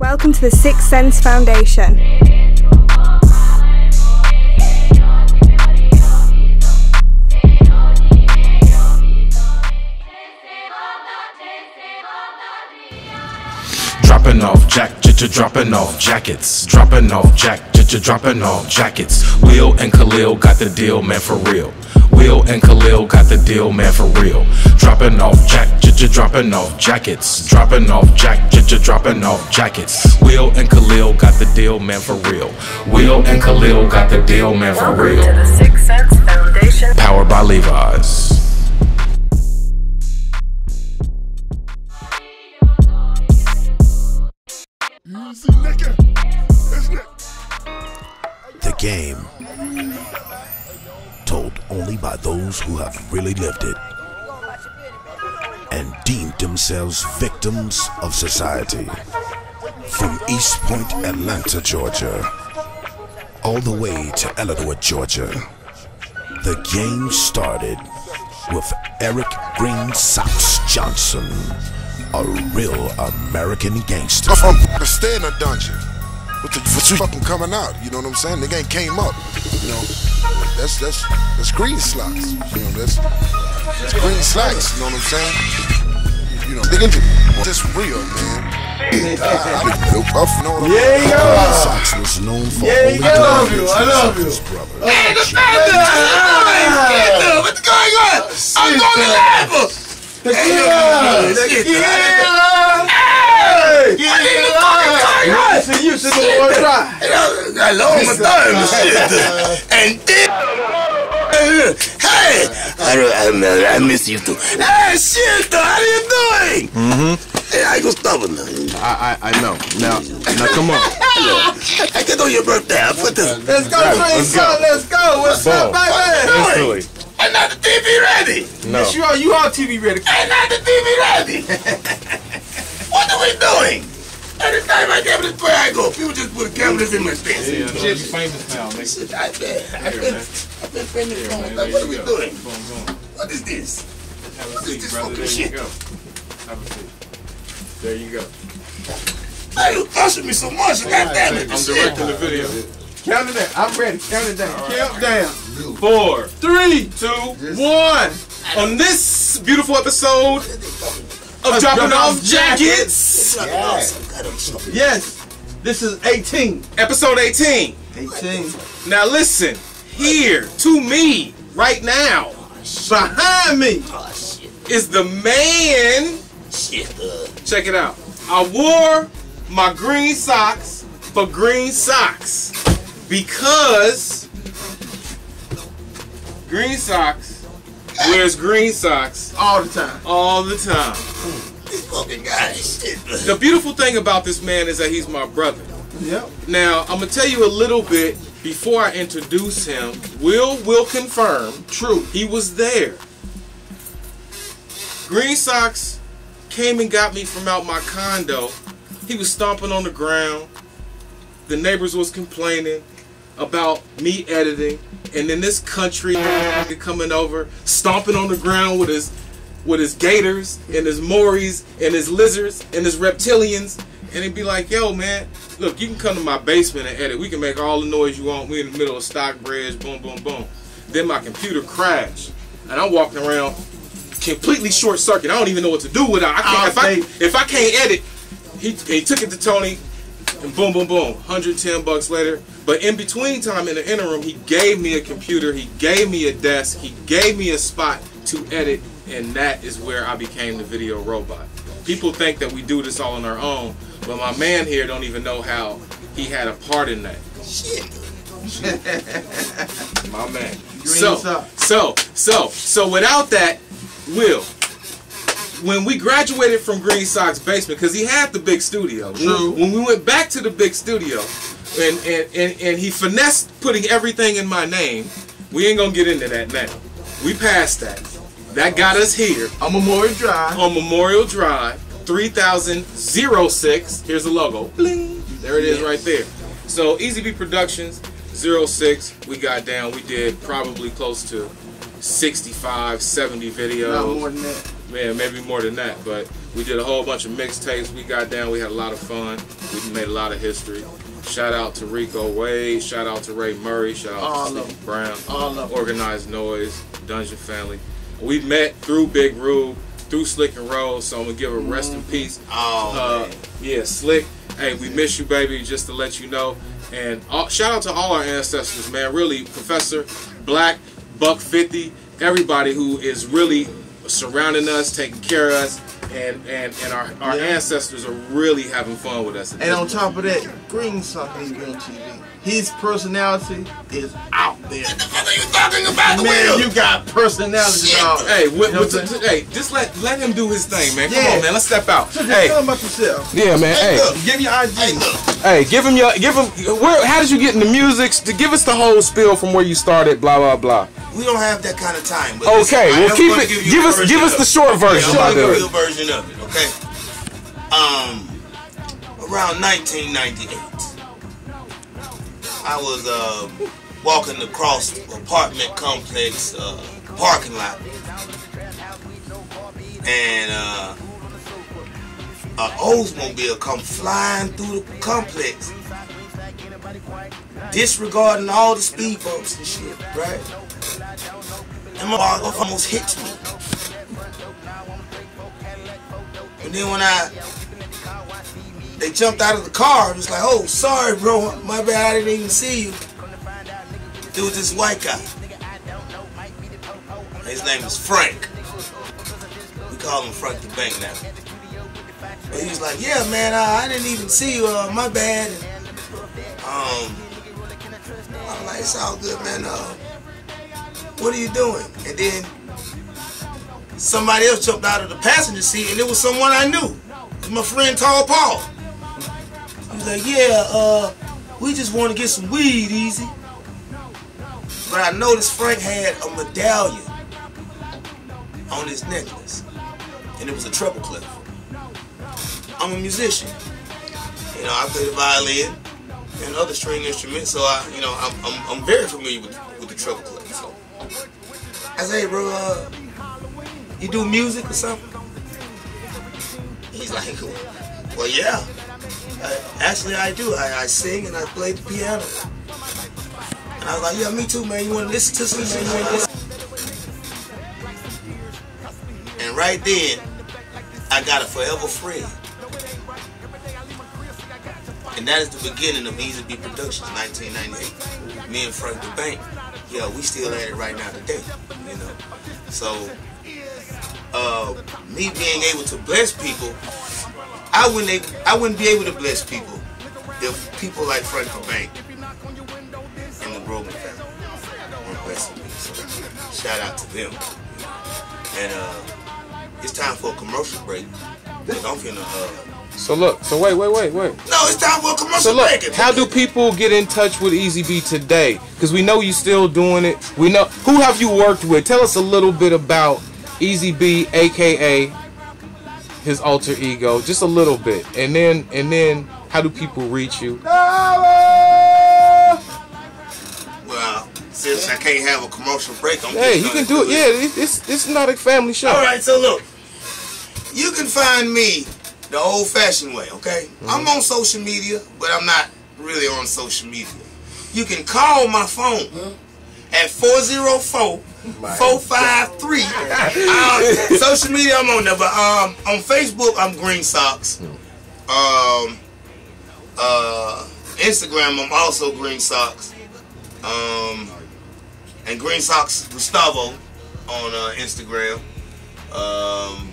Welcome to the Sixth Sense Foundation. Dropping off jack, j dropping off jackets. Dropping off jack, j dropping off jackets. Will and Kahlil got the deal, man, for real. Will and Kahlil got the deal, man, for real. Dropping off jack, j dropping off jackets. Dropping off jack, j dropping off jackets. Will and Kahlil got the deal, man, for real. Will and Kahlil got the deal, man, for Welcome real. to the Sixth Sense Foundation. Powered by Levi's. The game told only by those who have really lived it and deemed themselves victims of society. From East Point, Atlanta, Georgia, all the way to Eleanor, Georgia, the game started with Eric Green Socks Johnson, a real American gangster. I'm from stay in a dungeon. What the what you fucking coming out? You know what I'm saying? Nigga ain't came up. You know, that's that's that's green slacks. You know that's that's green slacks. You know what I'm saying? You know, nigga, just real, man. I be built up, you know what I'm Yeah, you Green go. Socks was known for Yeah, only I love you, I love you. his brother. What's going on? I'm going to level. Tequila! Tequila! Hey! Tequila! See you, sit on one try. I love my time and shit. And then, hey, I, I, I miss you too. Hey, shit, how are you doing? Mm-hmm. Hey, I go stubborn now. I, I, I know. Now, now come on. I get on your birthday. I put this. Let's go, Green Sun, let's go. What's up, What baby? you doing? I'm not the TV ready. Yes, you are, you are TV ready. I'm not the TV ready. what are we doing? Every time I get this where I go, people just put cameras in my face. Yeah, no, you famous now, nigga. Shit, I bet. I've been, I've been spending Here, phone. man, Like, what are we go. doing? Boom, boom. What is this? Have a What is seat, this brother. fucking There you shit? go. Have a seat. There you go. Why you touching me so much? God damn it. I'm directing the video. Count it down. I'm ready. Count it down. Count down. Four, Three, two, one. on this beautiful episode of Dropping Off Jackets, Yes. This is 18. episode 18. 18. Now listen, here to me right now Behind me. Oh, is the man. Uh, Check it out. I wore my green socks for green socks because green socks wears green socks All the time. all the time. this fucking guy. Shit. The beautiful thing about this man is that he's my brother. Yep. Now, I'm gonna tell you a little bit before I introduce him. Will will confirm. True. He was there. Green socks came and got me from out my condo. He was stomping on the ground. The neighbors was complaining about me editing, and then this country coming over, stomping on the ground with his with his gators and his Mauris and his lizards and his reptilians, and he'd be like, "Yo, man, look, you can come to my basement and edit. We can make all the noise you want. We in the middle of Stockbridge, boom, boom, boom." Then my computer crashed, and I'm walking around completely short circuit. I don't even know what to do with it. I can't, if I if I can't edit, he he took it to Tony, and boom, boom, boom, 110 bucks later. But in between time, in the interim, he gave me a computer, he gave me a desk, he gave me a spot to edit, and that is where I became the video robot. People think that we do this all on our own, but my man here don't even know how he had a part in that. Shit. My man. Green So, so, so, so without that, Will, when we graduated from Green Socks basement, because he had the big studio. True. When, we went back to the big studio, and, and, and, and he finessed putting everything in my name, we ain't gonna get into that now. We passed that. That got us here On Memorial Drive. on Memorial Drive, 3006. Here's the logo. Bling. There it is right there. So Easy B Productions, 06. We got down. We did probably close to 65, 70 Not videos. more than that. Man, maybe more than that. But We did a whole bunch of mixtapes. We got down. We had a lot of fun. We made a lot of history. Shout out to Rico Wade. Shout out to Ray Murray. Shout out All to Brown. All of. Organized Noize, Dungeon Family. We met through Big Rube, through Slick and Roll. So I'm gonna give a rest in peace. Oh, Uh, yeah, Slick. Hey, we miss you, baby. Just to let you know. And all, shout out to all our ancestors, man. Really, Professor Black, Buck 50, everybody who is really surrounding us, taking care of us, and and, and our, our Yeah. ancestors are really having fun with us. And this on top of that, Green Sock needs to on TV. His personality is out there. What the fuck are you talking about, Man, Will? you got personality, Shit. dog. Hey, with, You know with what I'm hey, just let let him do his thing, man. Come Yeah. on, man. Let's step out. So just Hey, tell him about yourself. yeah, man. Hey, Hey, look. Give your IG. Hey, look. hey, give him your give him. Where? How did you get in the music? To give us the whole spill from where you started. Blah blah blah. We don't have that kind of time. But Okay, listen, I well keep it. Give us give us the short version. Yeah, I'm version of it, okay? Um, around 1998, I was uh, walking across the apartment complex uh, parking lot, and uh, an Oldsmobile come flying through the complex, disregarding all the speed bumps and shit, right? And my car almost hits me. Then when I they jumped out of the car, it was like, oh, sorry, bro, my bad, I didn't even see you. It was this white guy. His name is Frank. We call him Frank the Bank now. But he was like, yeah, man, I, I didn't even see you, uh, my bad. Um, I'm like, it's all good, man. Uh, what are you doing? And then somebody else jumped out of the passenger seat, and it was someone I knew. It was my friend Tall Paul. He was like, yeah, uh, we just want to get some weed, easy. But I noticed Frank had a medallion on his necklace, and it was a treble clef. I'm a musician. You know, I play the violin and other string instruments, so I, you know, I'm, I'm, I'm very familiar with, with the treble clef. So I say, hey, bro, uh, you do music or something? He's like, well, yeah. I, actually, I do. I, I sing and I play the piano. And I was like, yeah, me too, man. You want to listen to some man? And right then, I got a forever friend. And that is the beginning of Easy B Productions, 1998. Me and Frank the Bank, yeah, we still at it right now today, you know. So, uh, me being able to bless people, I wouldn't able, I wouldn't be able to bless people if people like Frank the Bank and the Groban family weren't blessing me. So, shout out to them. And uh, it's time for a commercial break. 'cause I'm finna, uh, So look. So wait, wait, wait, wait. no, it's time for a commercial So look, break. how do people get in touch with Easy B today? Because we know you're still doing it. We know who have you worked with. Tell us a little bit about Easy B, aka his alter ego, just a little bit, and then and then how do people reach you? Well, since I can't have a commercial break, I'm Hey, you can do it. Yeah, it's it's, it's not a family show. All right, so look, you can find me the old-fashioned way. Okay, mm-hmm. I'm on social media, but I'm not really on social media. You can call my phone mm-hmm. At 404 453. Uh, social media, I'm on there, but um, on Facebook, I'm Green Socks. Um, uh, Instagram, I'm also Green Socks. Um, and Green Socks Gustavo on uh, Instagram. Um,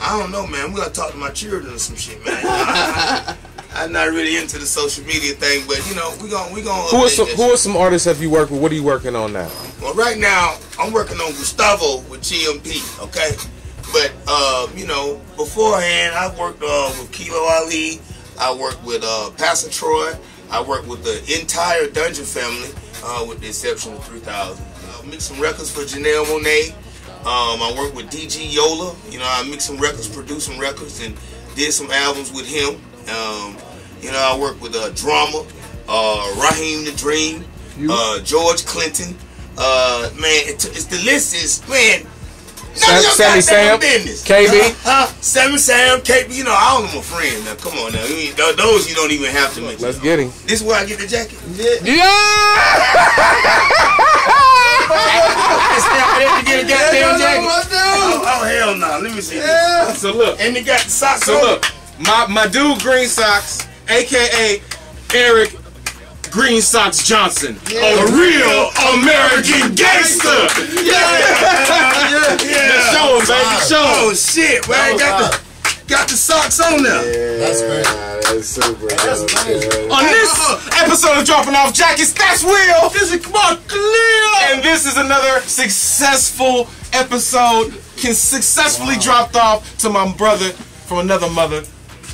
I don't know, man. We gotta talk to my children or some shit, man. I, am not really into the social media thing, but you know, we gon' we gonna. Who are some Who are some artists have you worked with? What are you working on now? well, right now, I'm working on Gustavo with GMP, okay? But, uh, you know, beforehand, I've worked uh, with Kilo Ali. I worked with uh, Pastor Troy. I worked with the entire Dungeon family, uh, with the exception of 3000. I mixed some records for Janelle Monáe. Um, I worked with DG Yola. You know, I mixed some records, produced some records, and did some albums with him. Um, you know, I work with uh, Drama, uh, Raheem the Dream, uh, George Clinton. Uh, man, it, it's the list is man. None Sammy Sam, business. KB. Huh? Sammy Sam, KB. You know, all of them are friends. Now, come on now. You ain't- Those you don't even have to mention. Let's get him. This is where I get the jacket. I have to get a goddamn jacket. Oh, oh, hell no. Let me see this. So look, And they got the socks so on. look, my my dude Green Socks, aka Eric Green Socks Johnson, a real American gangster. Yeah. yeah. yeah. Show him, baby. Show him. Oh shit, man. Got the got the socks on there. That's great. That's super That's dope. On this uh-huh. episode of Dropping Off Jackets, that's Will. This is my clear. And this is another successful episode, can successfully dropped off to my brother from another mother,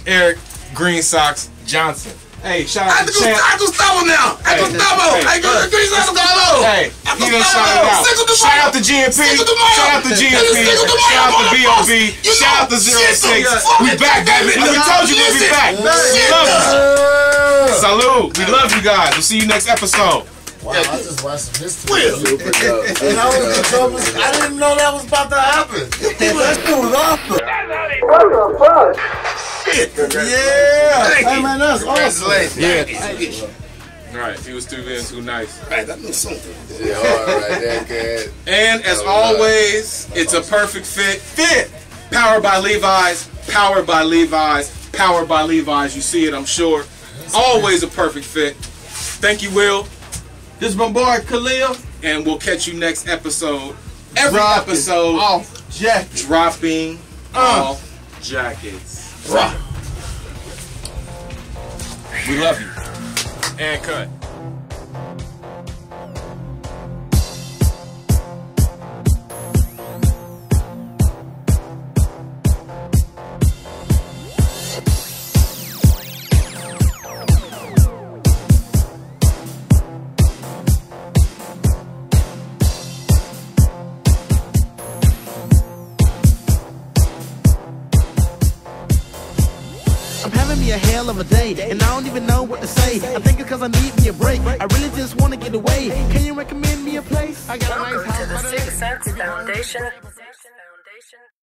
Eric Green Socks Johnson. Hey, shout I out to go, Champ. I go Gustavo now. I go Hey, Gustavo. hey, I go Gustavo. Hey, I he go done shout it out. Shout out to mile. GMP. Single the mile. Shout out to GMP. Single the mile. Shout out to BOB. Shout out to know, Zero shit, Six. We it, back, baby. We told you we'd be back. We love you. Salute. We love you guys. We'll see you next episode. Wow, I just watched some history. Will. And I was in trouble. I didn't know that was about to happen. That shit was awesome. Yeah. Thank Hey you. man, that's awesome. Congratulations. All right, he was too good and too nice. Right, I know something. Yeah, hard right there, kid. And as Oh, wow. always, it's a perfect fit. Fit! Powered by Levi's, powered by Levi's, powered by Levi's. You see it, I'm sure. Always a perfect fit. Thank you, Will. This is my boy Kahlil. And we'll catch you next episode. Every Dropping episode off jacket. dropping Uh. off jackets. We love you. And cut. Hell of a day, and I don't even know what to say. I think it's cause I need me a break. I really just wanna get away. Can you recommend me a place? I got a nice house. to the by. Six Sense Foundation